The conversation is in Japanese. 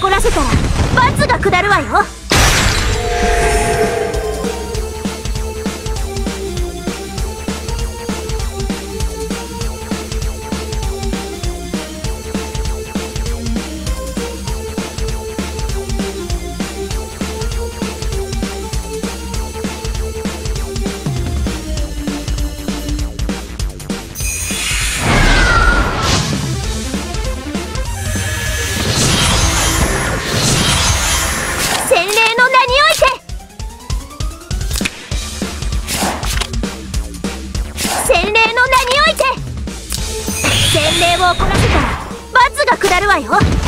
怒らせたら罰が下るわよ。命令を行わせたら罰が下るわよ。